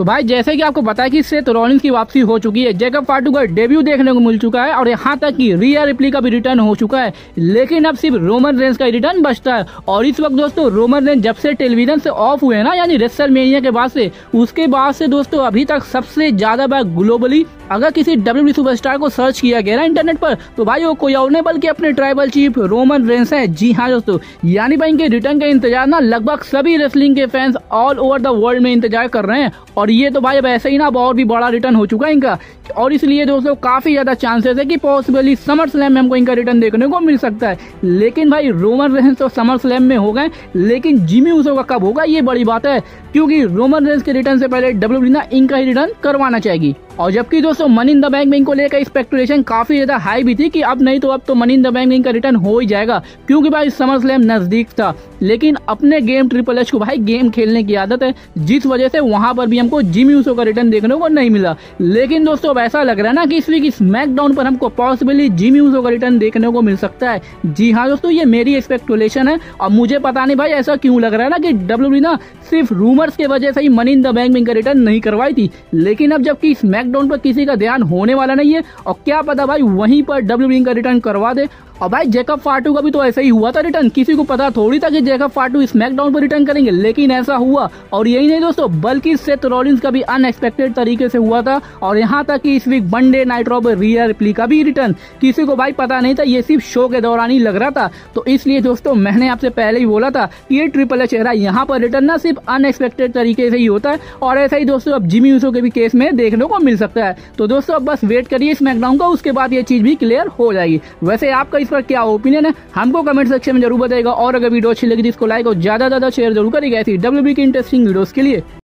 तो भाई, जैसे कि आपको बताया कि सेथ रॉलिंस की वापसी हो चुकी है। जेकब फाटू का डेब्यू देखने को मिल चुका है और यहाँ तक कि रिया रिप्ली का भी रिटर्न हो चुका है। लेकिन अब सिर्फ़ रोमन रेंस का रिटर्न बचता है। और इस वक्त दोस्तों रोमन रेंस जब से टेलीविज़न से ऑफ़ हुए ना, यानी रेसल मेनिया के बाद से, उसके बाद से दोस्तों, अभी तक सबसे ज़्यादा बार ग्लोबली अगर किसी डब्ल्यू सुपरस्टार को सर्च किया गया ना इंटरनेट पर तो भाई, वो कोई और नहीं, बल्कि अपने ट्राइबल चीफ रोमन रेंस है। जी हाँ दोस्तों, यानी भाई, इनके रिटर्न का इंतज़ार ना लगभग सभी रेसलिंग के fans all over the world में इंतज़ार कर रहे हैं। और ये तो भाई अब ऐसे ही ना और भी बड़ा रिटर्न हो चुका है इनका। और इसलिए दोस्तों, काफ़ी ज़्यादा चांसेस है कि पॉसिबली समर स्लैम में हमको इनका रिटर्न देखने को मिल सकता है। लेकिन भाई रोमन रेंस तो समर स्लैम में हो गए, लेकिन जिमी उसो का कब होगा, ये बड़ी बात है, क्योंकि रोमन रेंस के रिटर्न से पहले डब्ल्यू ना इनका ही रिटर्न करवाना चाहेगी। और जबकि दोस्तों मनी इन द बैंक में इनको लेकर स्पेकुलेशन काफ़ी ज़्यादा हाई भी थी कि अब नहीं तो अब तो मनी इन द बैंक में इनका रिटर्न हो ही जाएगा, क्योंकि भाई समर स्लैम नज़दीक था। लेकिन अपने गेम ट्रिपल एच को भाई गेम खेलने की आदत है, जिस वजह से वहाँ पर भी हमको जिमी यूसो का रिटर्न देखने को नहीं मिला। लेकिन दोस्तों, अब ऐसा लग रहा है ना कि इस वीक स्मैकडाउन पर हमको पॉसिबली जिमी यूसो का रिटर्न देखने को मिल सकता है। जी हाँ दोस्तों, ये मेरी स्पेकुलेशन है। और मुझे पता नहीं भाई, ऐसा क्यों लग रहा है ना कि डब्ल्यू ना सिर्फ़ रूमर्स के वजह से ही मनी इन द बैंक में रिटर्न नहीं करवाई थी। लेकिन अब जबकि स्मैकडाउन पर किसी का ध्यान होने वाला नहीं है, और क्या पता भाई वहीं पर डब्ल्यू का रिटर्न करवा दे। और भाई जेकब फाटू का भी तो ऐसा ही हुआ था रिटर्न किसी को पता थोड़ी था कि जेकब फाटू स्मैकडाउन पर रिटर्न करेंगे, लेकिन ऐसा हुआ। और यही नहीं दोस्तों, बल्कि सेथ रॉलिंस का भी अनएक्सपेक्टेड तरीके से हुआ था। और यहाँ तक कि इस week Monday night Raw replay का भी रिटर्न किसी को भाई पता नहीं था, ये सिर्फ़ शो के दौरान ही लग रहा था। तो इसलिए दोस्तों, मैंने आपसे पहले ही बोला था कि ये ट्रिपल एच चेहरा यहाँ पर रिटर्न ना सिर्फ़ अनएक्सपेक्टेड तरीके से ही होता है। और ऐसा ही दोस्तों, अब जिमी यूसो के भी केस में देखने को मिल सकता है। तो दोस्तों, अब बस वेट करिए स्मैकडाउन का, उसके बाद ये चीज़ भी क्लियर हो जाएगी। वैसे आपका पर क्या ओपिनियन है? हमको कमेंट सेक्शन में ज़रूर बताएगा और अगर वीडियो अच्छी लगी तो इसको लाइक और ज़्यादा ज़्यादा शेयर ज़रूर करेगा ऐसी डब्ल्यू की इंटरेस्टिंग वीडियोज़ के लिए।